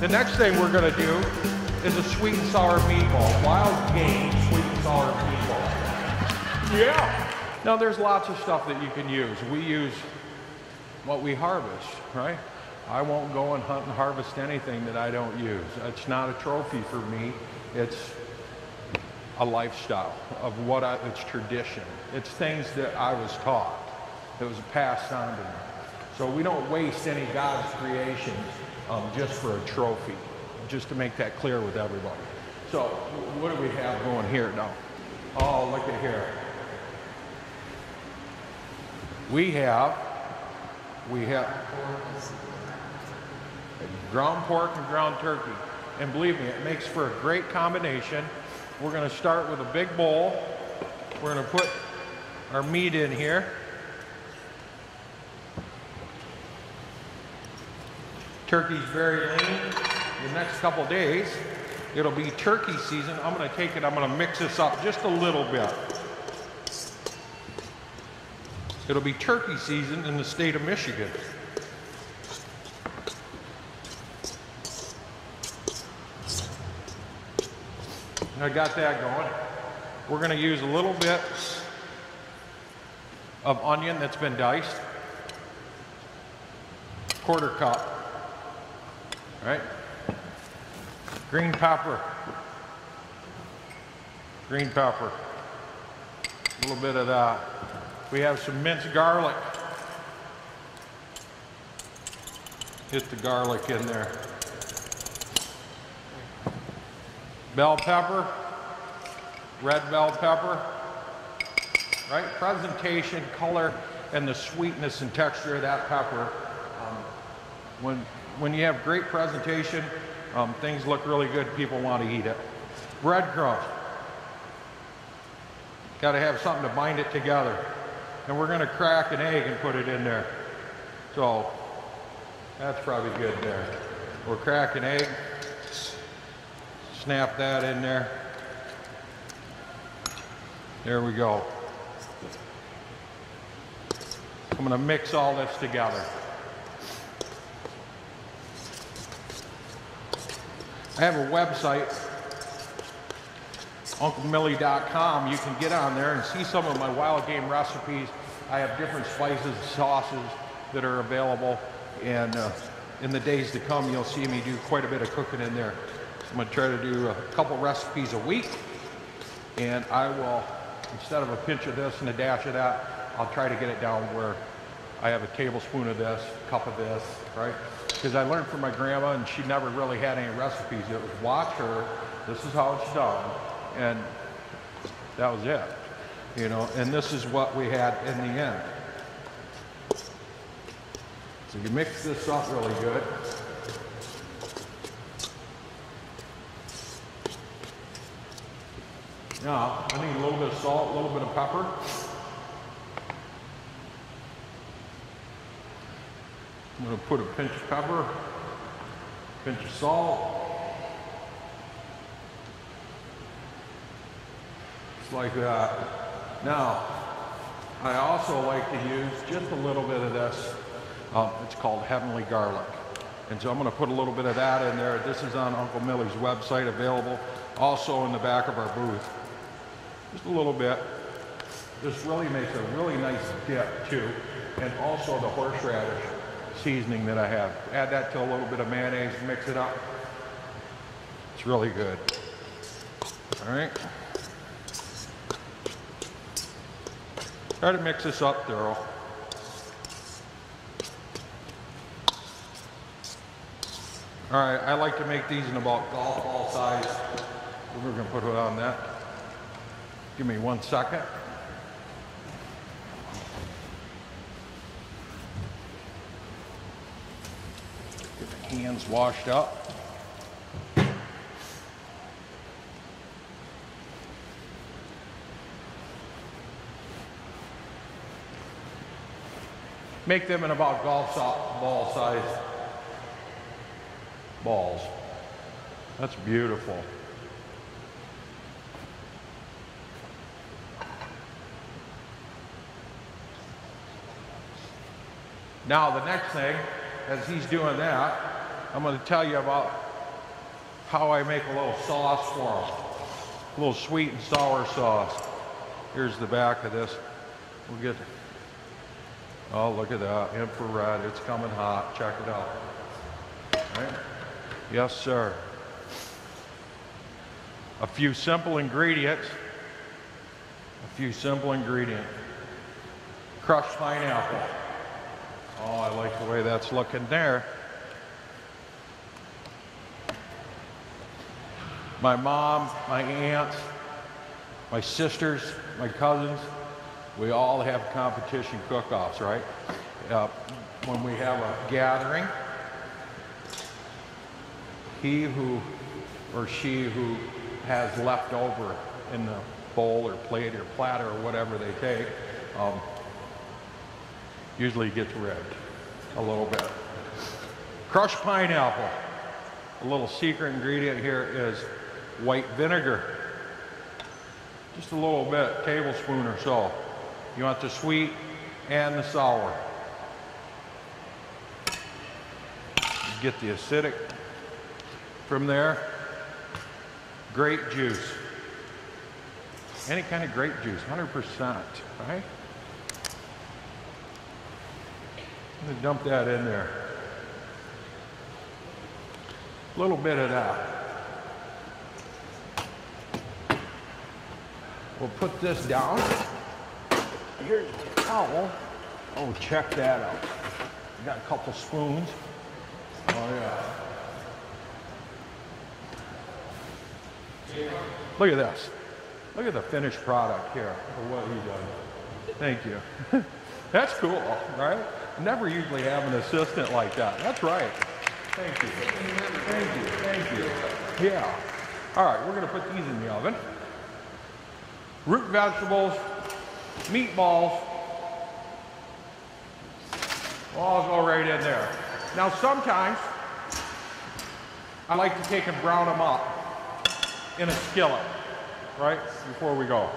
The next thing we're gonna do is a sweet and sour meatball. Wild game sweet and sour meatball. Yeah. Now there's lots of stuff that you can use. We use what we harvest, right? I won't go and hunt and harvest anything that I don't use. It's not a trophy for me. It's a lifestyle of what I, it's tradition. It's things that I was taught. That was passed on to me. So we don't waste any God's creation um, just for a trophy. Just to make that clear with everybody. So what do we have going here now? Oh, look at here. We have, we have ground pork and ground turkey. And believe me, it makes for a great combination. We're gonna start with a big bowl. We're gonna put our meat in here. Turkey's very lean. The next couple days, it'll be turkey season. I'm gonna take it, I'm gonna mix this up just a little bit. It'll be turkey season in the state of Michigan. I got that going. We're going to use a little bit of onion that's been diced. Quarter cup. Right? Green pepper. Green pepper. A little bit of that. We have some minced garlic. Hit the garlic in there. Bell pepper, red bell pepper, right? Presentation, color, and the sweetness and texture of that pepper. Um, when, when you have great presentation, um, things look really good, people want to eat it. Breadcrumbs. Got to have something to bind it together. And we're going to crack an egg and put it in there. So that's probably good there. We'll crack an egg. Snap that in there. There we go. I'm going to mix all this together. I have a website, unclemillie.com. You can get on there and see some of my wild game recipes. I have different spices, and sauces that are available. And uh, in the days to come, you'll see me do quite a bit of cooking in there. I'm going to try to do a couple recipes a week. And I will, instead of a pinch of this and a dash of that, I'll try to get it down where I have a tablespoon of this, a cup of this, right? Because I learned from my grandma and she never really had any recipes. It was watch her, this is how it's done, and that was it. You know, and this is what we had in the end. So you mix this up really good. Now, I need a little bit of salt, a little bit of pepper. I'm going to put a pinch of pepper, pinch of salt. Just like that. Now, I also like to use just a little bit of this. Um, it's called Heavenly Garlic. And so I'm going to put a little bit of that in there. This is on Uncle Millie's website, available also in the back of our booth just a little bit. This really makes a really nice dip too. And also the horseradish seasoning that I have. Add that to a little bit of mayonnaise, mix it up. It's really good. All right. Try to mix this up thorough. All right, I like to make these in about golf ball size. We're gonna put it on that. Give me one second. Hands washed up. Make them in about golf ball size balls. That's beautiful. Now the next thing, as he's doing that, I'm going to tell you about how I make a little sauce for them. A little sweet and sour sauce. Here's the back of this. We'll get, oh, look at that, infrared, it's coming hot, check it out. Right? Yes, sir. A few simple ingredients. A few simple ingredients. Crushed pineapple. Oh, I like the way that's looking there. My mom, my aunts, my sisters, my cousins, we all have competition cook-offs, right? Uh, when we have a gathering, he who or she who has left over in the bowl or plate or platter or whatever they take um, usually gets ribbed a little bit. Crushed pineapple. A little secret ingredient here is white vinegar. Just a little bit, tablespoon or so. You want the sweet and the sour. Get the acidic from there. Grape juice. Any kind of grape juice, 100%, right? I'm gonna dump that in there. A little bit of that. We'll put this down. Here's the towel. Oh, check that out. got a couple spoons. Oh yeah. Look at this. Look at the finished product here for what he done. Thank you. That's cool, right? Never usually have an assistant like that. That's right. Thank you. Thank you. Thank you. Yeah. All right, we're going to put these in the oven. Root vegetables, meatballs, all go right in there. Now sometimes I like to take and brown them up in a skillet, right, before we go.